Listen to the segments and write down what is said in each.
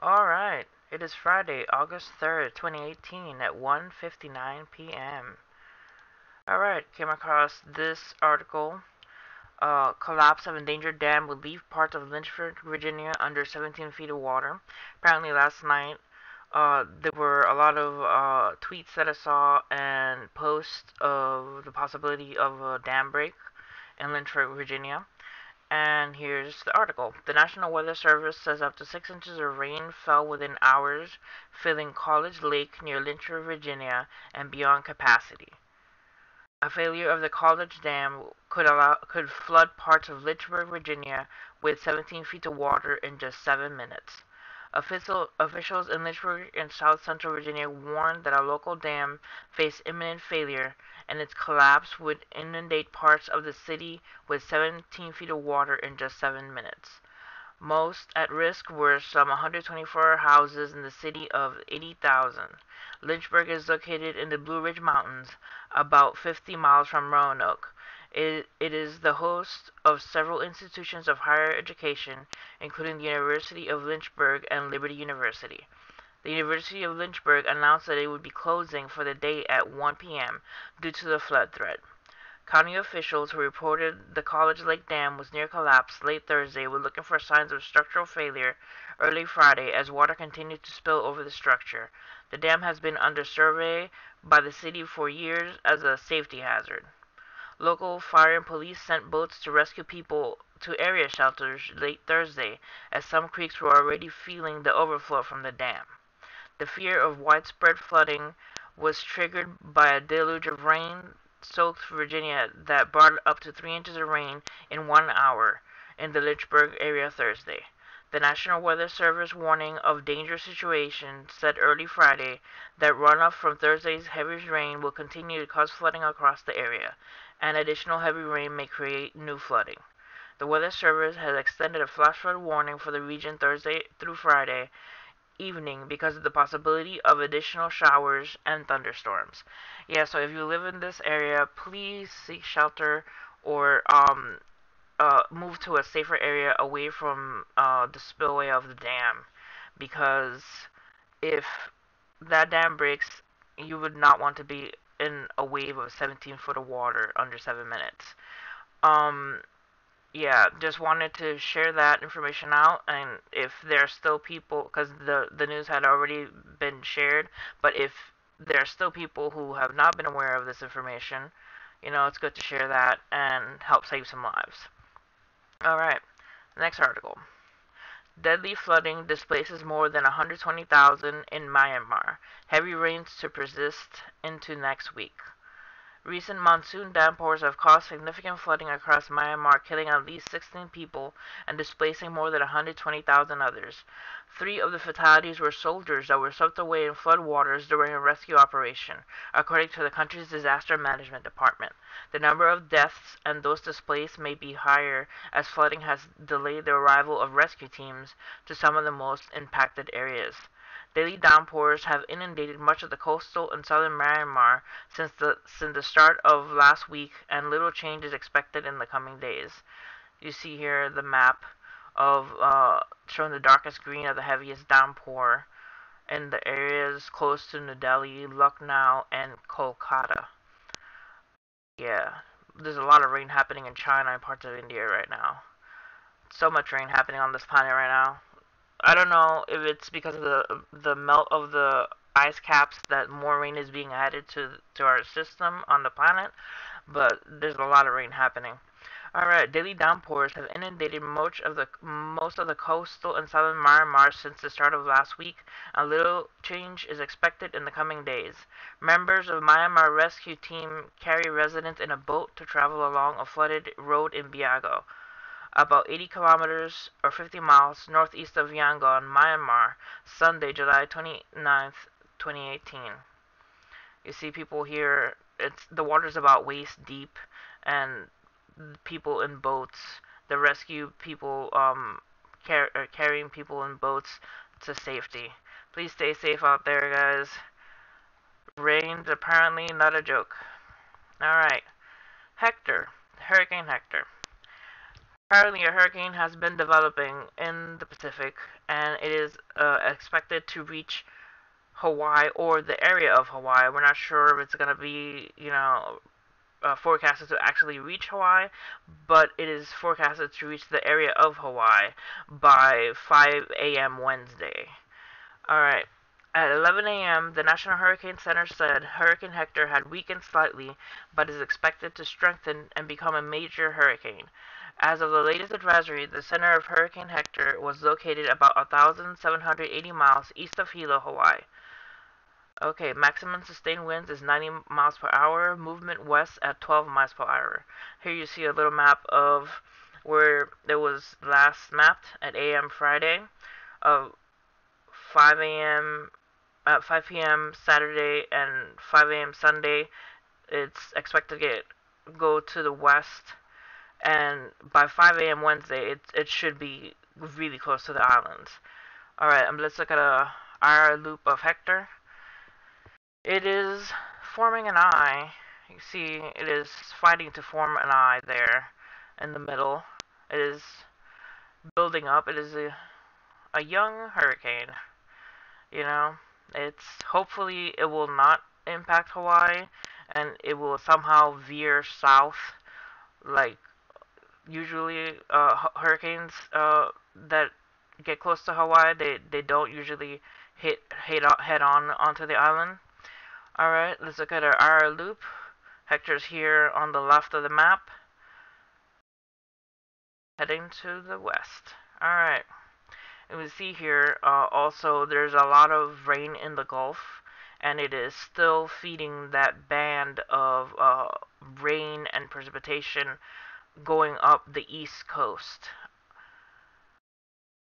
Alright, it is Friday, August 3rd, 2018 at 1.59 p.m. Alright, came across this article. Uh, collapse of endangered dam would leave parts of Lynchburg, Virginia under 17 feet of water. Apparently last night, uh, there were a lot of uh, tweets that I saw and posts of the possibility of a dam break in Lynchburg, Virginia. And here's the article. The National Weather Service says up to six inches of rain fell within hours, filling College Lake near Lynchburg, Virginia, and beyond capacity. A failure of the College Dam could allow could flood parts of Lynchburg, Virginia, with 17 feet of water in just seven minutes. Official, officials in Lynchburg and South Central Virginia warned that a local dam faced imminent failure and its collapse would inundate parts of the city with 17 feet of water in just seven minutes. Most at risk were some 124 houses in the city of 80,000. Lynchburg is located in the Blue Ridge Mountains, about 50 miles from Roanoke. It, it is the host of several institutions of higher education, including the University of Lynchburg and Liberty University. The University of Lynchburg announced that it would be closing for the day at 1 p.m. due to the flood threat. County officials who reported the College Lake Dam was near collapse late Thursday were looking for signs of structural failure early Friday as water continued to spill over the structure. The dam has been under survey by the city for years as a safety hazard. Local fire and police sent boats to rescue people to area shelters late Thursday, as some creeks were already feeling the overflow from the dam. The fear of widespread flooding was triggered by a deluge of rain soaked Virginia that brought up to three inches of rain in one hour in the Lynchburg area Thursday. The National Weather Service warning of dangerous situation said early Friday that runoff from Thursday's heavy rain will continue to cause flooding across the area, and additional heavy rain may create new flooding. The Weather Service has extended a flash flood warning for the region Thursday through Friday evening because of the possibility of additional showers and thunderstorms. Yeah, so if you live in this area, please seek shelter or um, uh, move to a safer area away from uh, the spillway of the dam because if that dam breaks, you would not want to be in a wave of 17 foot of water under 7 minutes. Um, yeah, just wanted to share that information out, and if there are still people, because the the news had already been shared, but if there are still people who have not been aware of this information, you know, it's good to share that and help save some lives. Alright, next article. Deadly flooding displaces more than 120,000 in Myanmar. Heavy rains to persist into next week. Recent monsoon downpours have caused significant flooding across Myanmar, killing at least 16 people and displacing more than 120,000 others. Three of the fatalities were soldiers that were swept away in flood waters during a rescue operation, according to the country's disaster management department. The number of deaths and those displaced may be higher as flooding has delayed the arrival of rescue teams to some of the most impacted areas. Daily downpours have inundated much of the coastal and southern Myanmar since the, since the start of last week, and little change is expected in the coming days. You see here the map of uh, showing the darkest green of the heaviest downpour in the areas close to New Delhi, Lucknow, and Kolkata. Yeah, there's a lot of rain happening in China and parts of India right now. So much rain happening on this planet right now. I don't know if it's because of the the melt of the ice caps that more rain is being added to to our system on the planet, but there's a lot of rain happening. Alright, daily downpours have inundated most of the most of the coastal and southern Myanmar since the start of last week, and little change is expected in the coming days. Members of Myanmar rescue team carry residents in a boat to travel along a flooded road in Bago about 80 kilometers or 50 miles northeast of Yangon, Myanmar, Sunday, July 29th, 2018. You see people here, it's the water's about waist deep and people in boats, the rescue people um, car carrying people in boats to safety. Please stay safe out there, guys. Rain's apparently not a joke. Alright. Hector. Hurricane Hector. Apparently, a hurricane has been developing in the Pacific, and it is uh, expected to reach Hawaii or the area of Hawaii. We're not sure if it's going to be, you know, uh, forecasted to actually reach Hawaii, but it is forecasted to reach the area of Hawaii by 5 a.m. Wednesday. Alright. At 11 a.m., the National Hurricane Center said Hurricane Hector had weakened slightly, but is expected to strengthen and become a major hurricane. As of the latest advisory, the center of Hurricane Hector was located about 1,780 miles east of Hilo, Hawaii. Okay, maximum sustained winds is 90 miles per hour, movement west at 12 miles per hour. Here you see a little map of where it was last mapped at AM Friday, of 5 a.m. at uh, 5 p.m. Saturday and 5 a.m. Sunday. It's expected to get go to the west and by 5 a.m. Wednesday, it, it should be really close to the islands. Alright, um, let's look at a IR loop of Hector. It is forming an eye. You see, it is fighting to form an eye there in the middle. It is building up. It is a, a young hurricane. You know, it's hopefully it will not impact Hawaii and it will somehow veer south like usually uh, hurricanes uh, that get close to Hawaii, they, they don't usually hit, hit head on onto the island. Alright, let's look at our IR loop. Hector's here on the left of the map. Heading to the west. Alright. And we see here uh, also there's a lot of rain in the Gulf and it is still feeding that band of uh, rain and precipitation going up the east coast.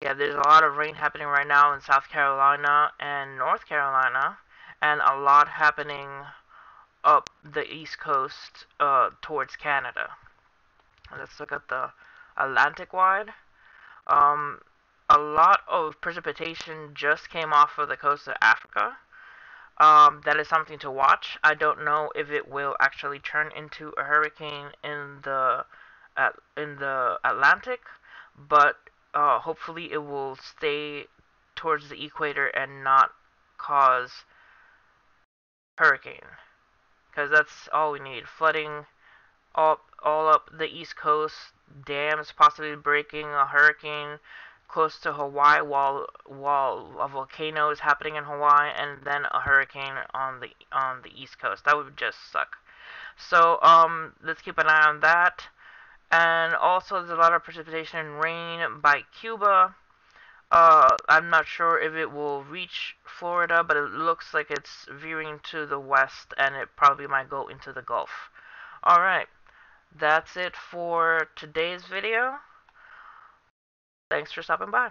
Yeah, there's a lot of rain happening right now in South Carolina and North Carolina, and a lot happening up the east coast uh, towards Canada. Let's look at the Atlantic wide. Um, a lot of precipitation just came off of the coast of Africa. Um, that is something to watch. I don't know if it will actually turn into a hurricane in the at, in the Atlantic, but uh, hopefully it will stay towards the equator and not cause hurricane. Because that's all we need. Flooding all, all up the east coast, dams possibly breaking, a hurricane close to Hawaii while while a volcano is happening in Hawaii and then a hurricane on the on the east coast. That would just suck. So um let's keep an eye on that. And also there's a lot of precipitation and rain by Cuba. Uh, I'm not sure if it will reach Florida, but it looks like it's veering to the west and it probably might go into the Gulf. Alright, that's it for today's video. Thanks for stopping by.